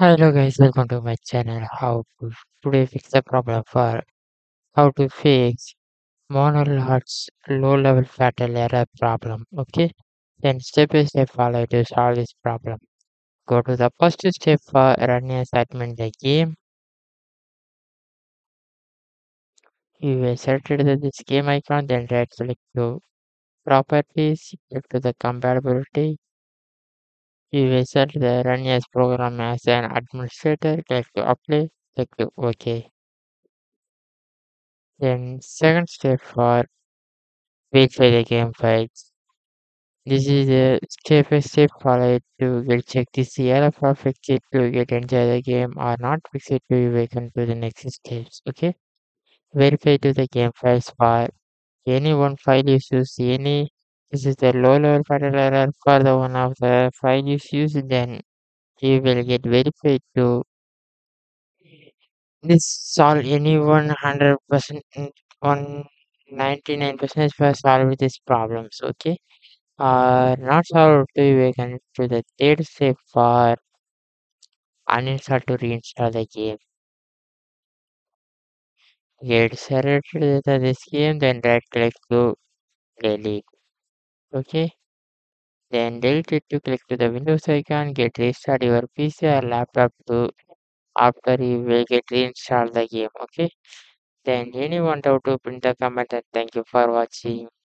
Hello guys, welcome to my channel. How to today fix the problem for how to fix Manor Lords low level fatal error problem. Okay, then step by step follow to solve this problem. Go to the first step for running assignment the game. You the, this game icon, then right click to properties, click to the compatibility. You will set the run as program as an administrator, click to apply, click to OK. Then second step for wait for the game files. This is the step by step follow to get check this error for fix it to get into the game or not fix it to welcome to the next steps. Okay. Verify to the game files for any one file issues any this is the low level for the one of the file issues then you will get verified to this solve any one hundred percent one ninety nine percent for solve these problems okay? Uh not solved to we can to the third step for uninstall to reinstall the game. Get selected this game then right click to delete okay. Then delete it to click to the windows icon get restart your pc or laptop to after you will get reinstall the game okay? Then anyone doubt to print the comment and thank you for watching